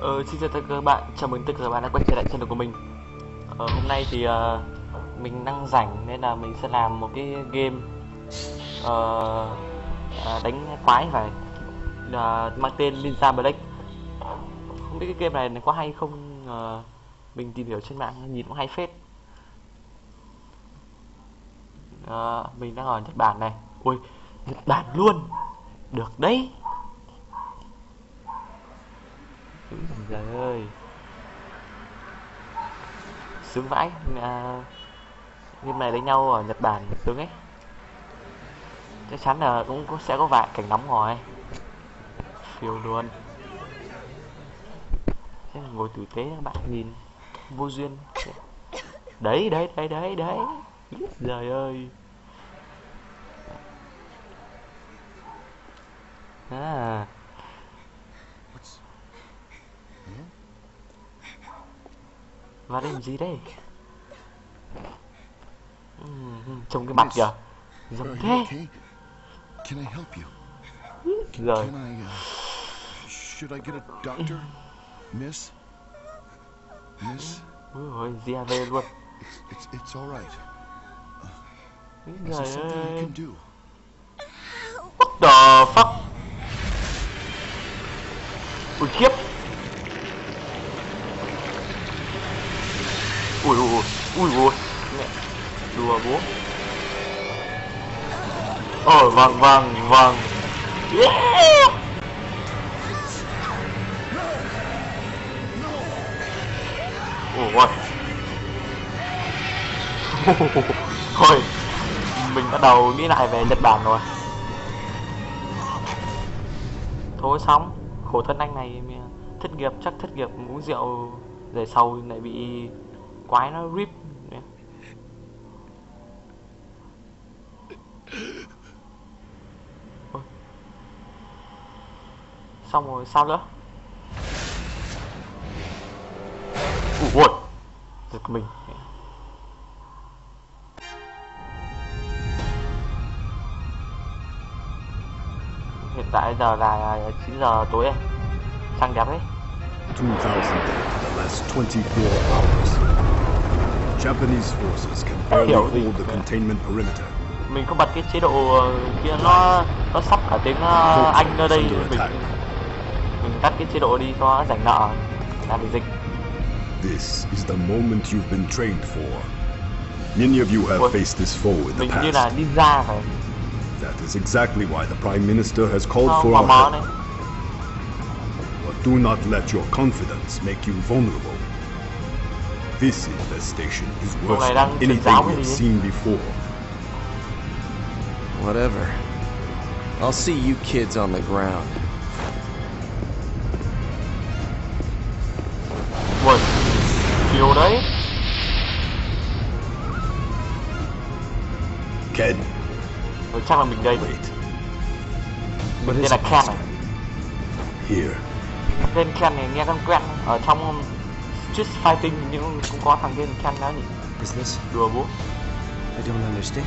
Ờ, xin chào tất cả các bạn, chào mừng tất cả các bạn đã quay trở lại channel của mình. Ờ, Hôm nay thì uh, mình đang rảnh nên là mình sẽ làm một cái game uh, uh, đánh quái phải uh, mang tên Ninja Black. Không biết cái game này nó có hay không, uh, mình tìm hiểu trên mạng nhìn cũng hay phết. Uh, Mình đang ở Nhật Bản này, ui Nhật Bản luôn, được đấy. Trời ơi. Sướng vãi. À, game này đánh nhau ở nhật bản sướng ấy. Chắc chắn là cũng có, sẽ có vài cảnh nóng ngoài phiêu luôn. Thế là ngồi tử tế các bạn nhìn vô duyên. Đấy đấy đấy đấy đấy. Trời ơi. À. Và đây làm gì đây Trông cái mặt kìa Giống thế Can I help you? Rồi should I get a doctor? Miss? Miss? Ôi, GAV luôn It's, it's, all right. Trời ơi? What the fuck Ui khiếp Ui ui ui. Ui Mẹ. Đùa bố. Ờ vâng vâng vâng Yeah Ủa ôi. Thôi, Mình bắt đầu nghĩ lại về Nhật Bản rồi. Thôi xong, Khổ thân anh này thất nghiệp, chắc thất nghiệp, uống rượu, Rồi sau lại bị quái nó rip. Xong rồi sao nữa? Ui ôi Giật mình. Hiện tại giờ là 9 giờ tối em. Sang đẹp đấy 2,000 the last 24 hours. Japanese forces can barely hold the containment perimeter. mình có bật cái chế độ kia nó nó sắp cả tiếng anh ở đây mình mình tắt cái chế độ đi cho nó rảnh nợ là bị dịch This is the moment you've been trained for. Many of you have faced this foe in the mình như là past. ninja phải That is exactly why the Prime Minister has called for our help. này But do not let your confidence make you vulnerable. This infestation is worse này than đang truyền anything giáo we cái have gì? seen before. Whatever. I'll see you kids on the ground. ui chiều đấy Ken, rồi chắc là mình đây wait. What tên is là it? Ken này Here. tên Ken này nghe quen quen ở trong Street Fighting nhưng cũng có thằng tên Ken đó nhỉ Is this? đùa bố I don't understand.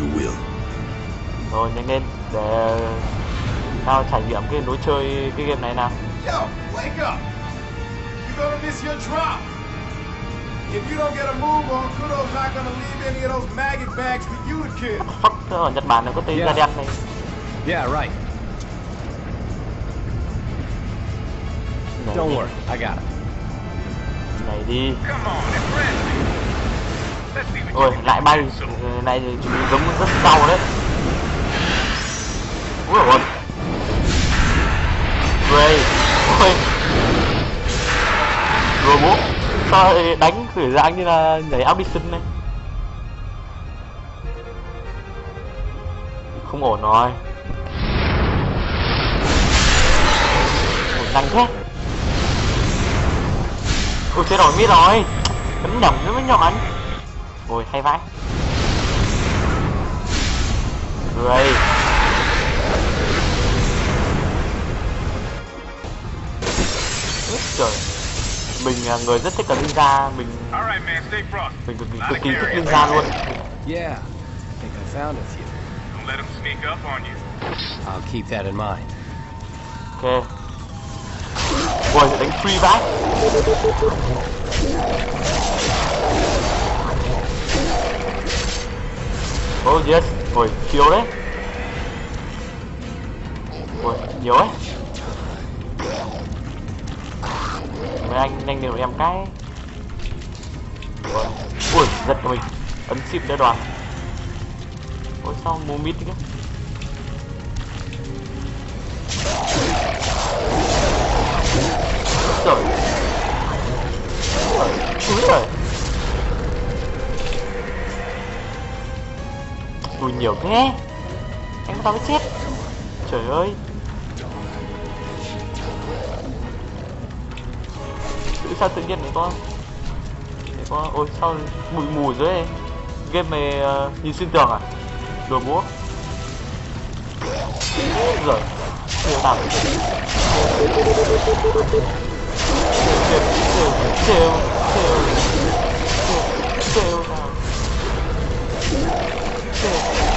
You will. rồi nhanh lên để tao trải nghiệm cái lối chơi cái game này nào Yo, wake up! You're gonna miss your drop. If you don't get a move on, Kudo's not gonna leave any of those maggot bags for you to kill. fuck ở Nhật Bản này có tên Yeah. da đen này Yeah, right. Don't worry, I got it. này đi. Come on, it's Ramsey. Let's see what ôi you can lại bay. này thì giống rất đau đấy. Ui ôi. Ui ôi. Rồi bố. Sao đánh kiểu dạng như là nhảy audition này không ổn rồi. Ổn nhanh thế ôi chết rồi biết rồi. Bắn nhầm nó mới nhọn ôi hay vãi. Rồi Úi trời. Mình là người rất thích cả ninja mình mình cực kỳ cực kỳ thích ninja luôn. Yeah, I think I found a few. Don't let them sneak up on you. I'll keep that in mind. ok ui đánh free back, oh yes. Ui khiếu đấy. Ui nhiều ấy mấy anh nhanh đều em cái. Ui, ui giật cho mình. Ấn ship đỡ đoàn ôi sao mua mít kia Úi Ui nhiều thế. Anh tao mới chết. Trời ơi. Tự sao tự nhiên này con để con Ôi sao bụi mù dưới Game này uh, nhìn xuyên tường à? Đồ búa Nhiều tạm chiều chiều chiều chiều chiều chiều nào chiều đủ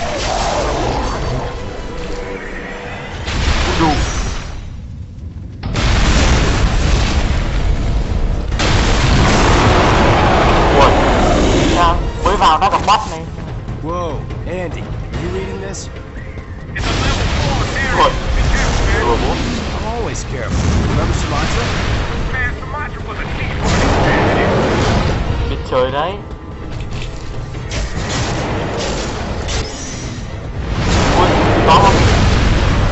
đấy. Ui có không?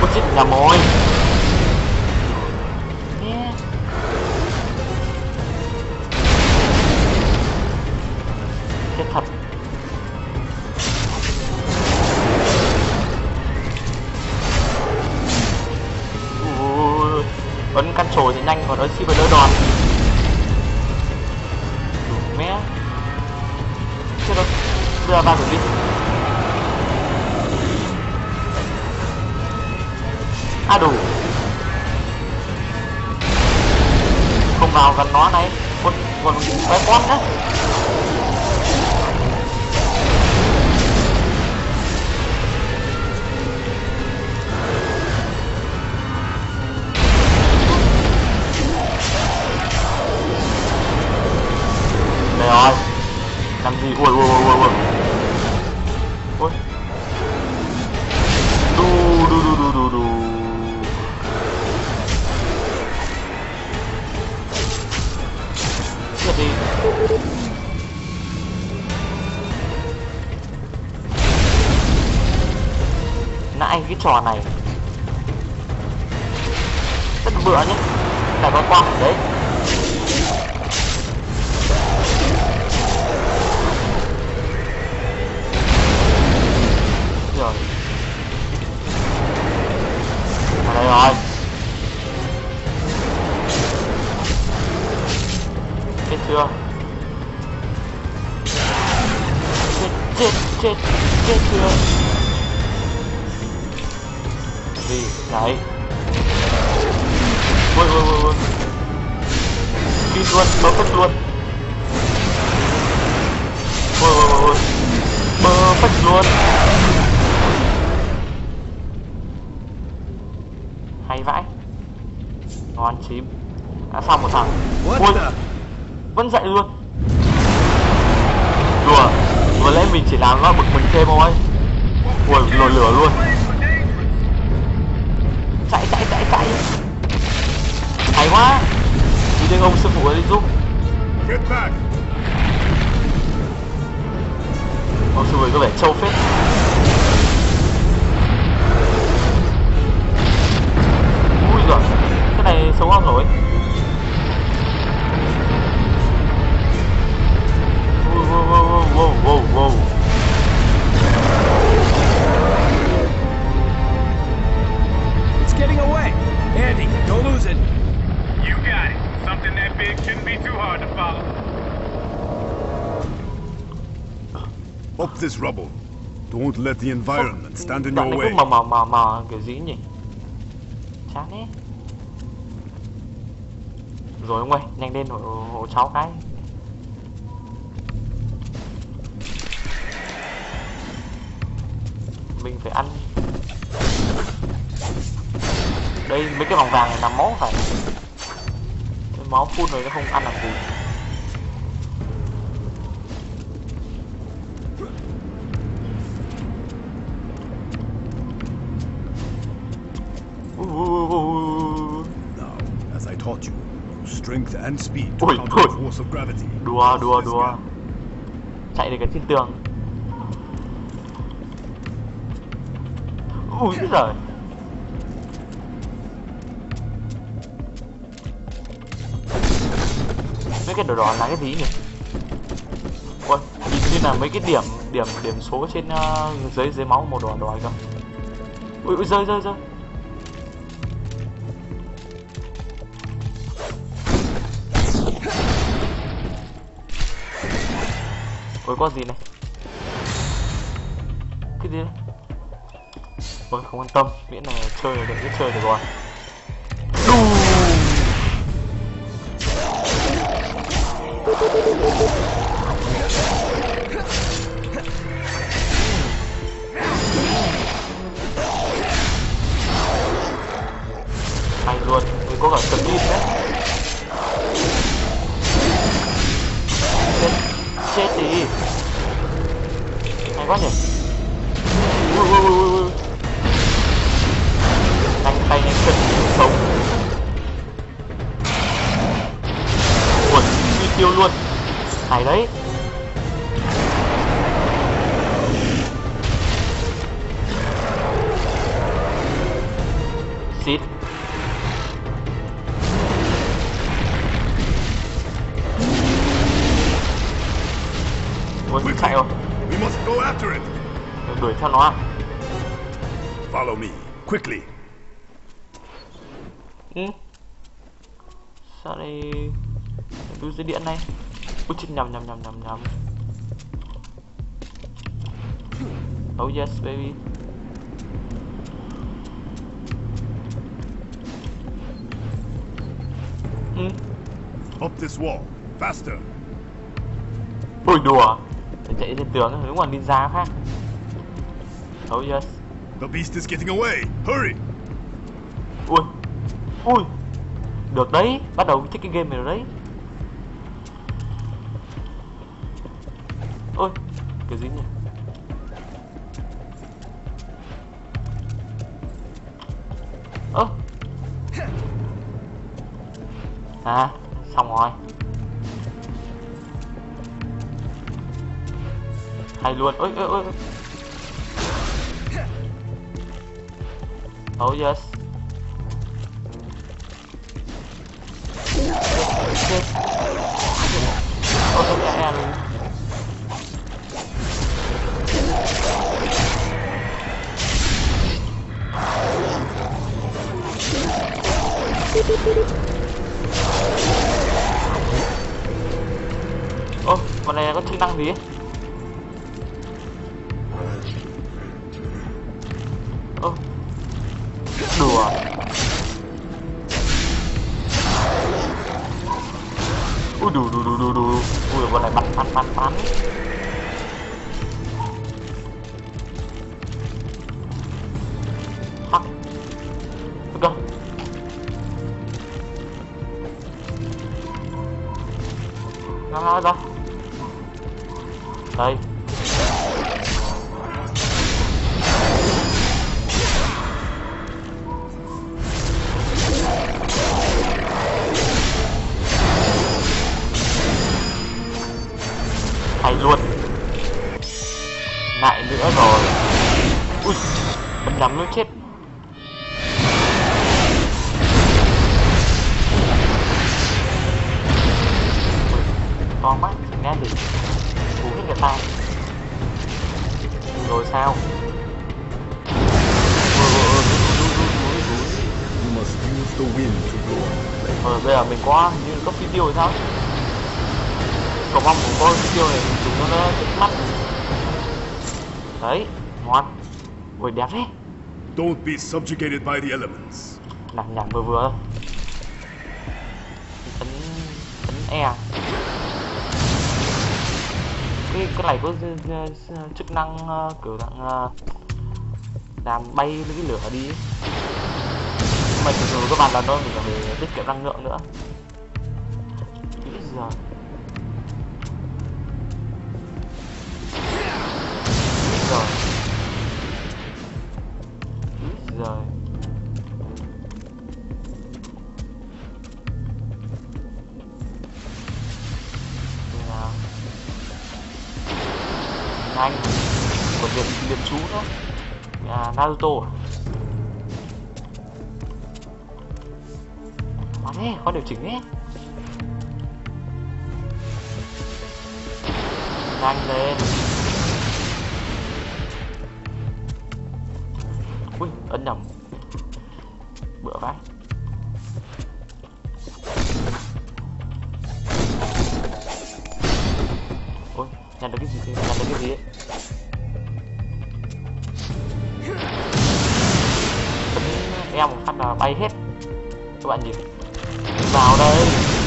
Ui chết nhà mồi. Bé con nữa đây rồi làm trò này. Rất bựa nhé, phải có quang đấy. Rồi. Ở đây rồi. Chết chưa? Chết chết chết chết chưa? Gì đấy. Ui ui ui ui. Đi luôn perfect luôn. Ui ui ui ui. Perfect luôn. Hay vãi. Ngon chím đã xong một thằng? Ui. vẫn dậy luôn. Đùa. Vừa lẽ mình chỉ làm nó bực mình thêm thôi. Ui lửa lửa luôn chạy chạy chạy chạy. Hay quá. Đi đến ông sư phụ ấy đi giúp. Get back! ông sư phụ có vẻ trâu phết. Ui giời cái này xấu không rồi let the environment stand in your này cứ way. mờ mờ mờ mờ kiểu gì nhỉ? Chán thế. Rồi ông ơi nhanh lên hộ, hộ cháu cái. Mình phải ăn. Đây mấy cái vòng vàng này là máu phải máu phun rồi nó không ăn được gì and speed to counter the force of gravity. đùa đùa đùa. Chạy được cái trên tường. Ui giời mấy cái đồ đỏ là cái gì nhỉ? Ui nhìn như là mấy cái điểm điểm điểm số trên ờ, dưới dưới máu màu đỏ đỏ cơ ui ui rơi rơi rơi Ôi có gì này cái gì đấy Ôi không quan tâm, miễn là chơi là được, biết chơi được rồi. Đù. Hay luôn, Mình có cả skin đấy. Chết đi. Hay quá nhỉ. Ui, ui, ui, ui, ui nhanh tay nhanh chân sống ui đi tiêu luôn hay đấy chạy rồi We must go after it. đuổi theo nó Follow me, quickly. Ừ. Sao đây Đu dây điện này Ui chết nhầm nhầm nhầm nhầm nhầm Oh yes baby Ừ. Up this wall, faster. Ui đùa chạy trên tường đúng là ninja khác. Oh yes The beast is getting away. Hurry. Ui Ui. Được đấy Bắt đầu thích cái game này rồi đấy. Ôi Cái gì nhỉ? Ơ. À Xong rồi Hay luôn. Ôi ôi ôi. Oh yes. Chết Ôi không e e luôn Ô, con này có chức năng gì ấy? Ô hay luôn. Lại nữa rồi. Ui bắn nhắm luôn chết. Con mắt nghe được. Cú hết người ta. Rồi sao? To. Ờ, bây giờ mình có như có phi tiêu hay sao Cầu mong của phi tiêu này cho nó thích mắt. Đấy, ngon Ui đẹp đấy Don't be subjugated by the elements. Nặng nhẳng vừa vừa. Thôi Ấn, ấn E. Cái, cái này có chức năng ờ, kiểu dạng ờ, làm bay lên cái lửa đi. Nhưng mà thường thường các bạn là nó mình phải tiết kiệm năng lượng nữa. Úi giời Còn điểm, điểm chú nữa Nhà Naruto à? Khó có điều chỉnh nhé. Nhanh lên. Ui, ấn nhầm. Bữa vãi. Bay hết. Các bạn nhìn. Vào đây.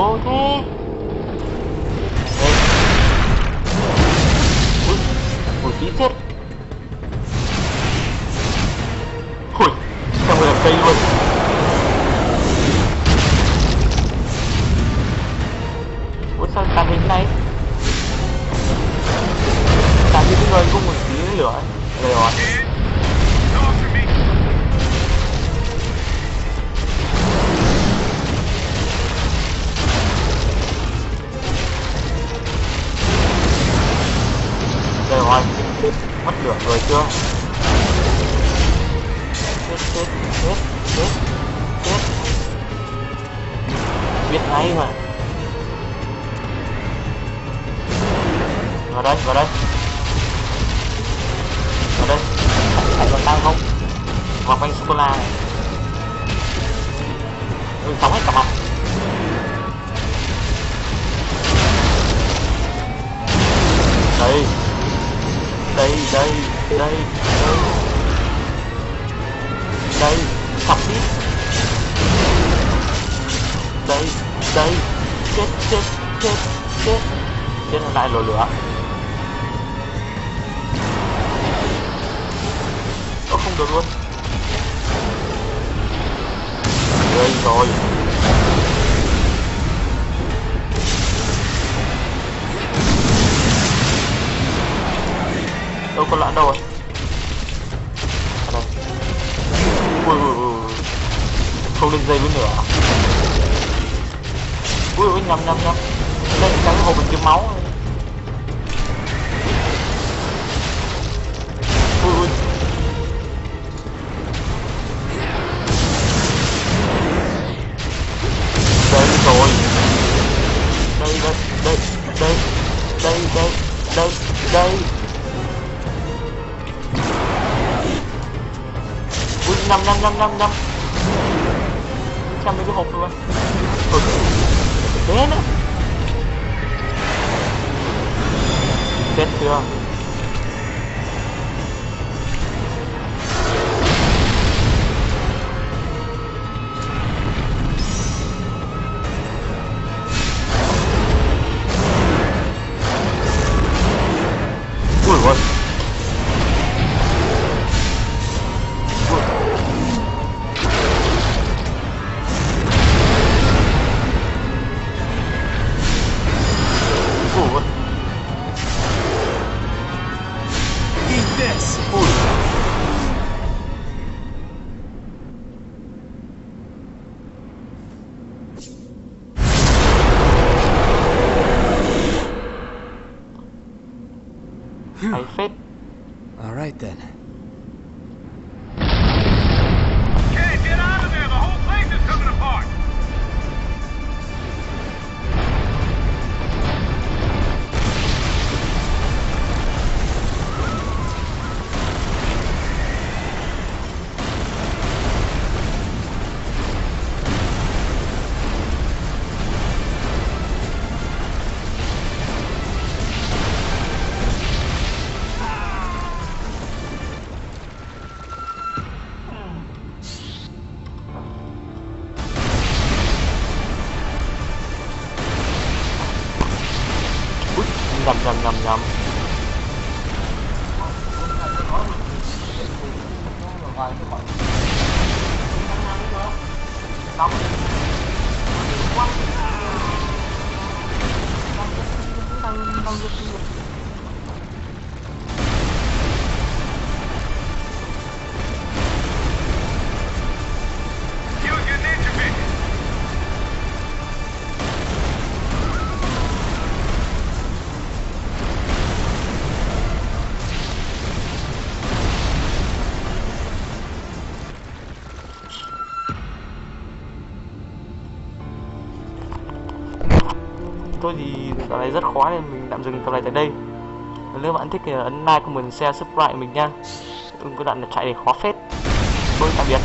khổ thế. Ôi. Ôi, ôi tí chết. Ôi, sao là cây luôn? Ôi sao tàn hình này? Tàn hình người có một tí lửa ấy cướp cướp cướp biết ngay mà. Vào đây vào đây. Vào đây. Phải còn tăng không? Vào quanh sô cô la này. Ừ, phóng hết cả mặt. Đây. Đây đây đây đây đây học biết đây đây chết chết chết chết. Chết là lại lửa lửa. Nó không được luôn. Đây rồi. Đâu con lợn đâu rồi không lên với nữa. Ui ui, nhầm nhầm nhầm. Đây cái hộp mình kiếm máu. Ui ui. Đây rồi. Đây đây đây đây đây đây đây đây. Ui năm năm năm năm năm Kendini hopla. Det er det. I'm thôi thì tập này rất khó nên mình tạm dừng tập này tại đây. Nếu bạn thích thì ấn like, comment, share, subscribe mình nha. Đừng có đoạn chạy để khó phết. Tôi tạm biệt.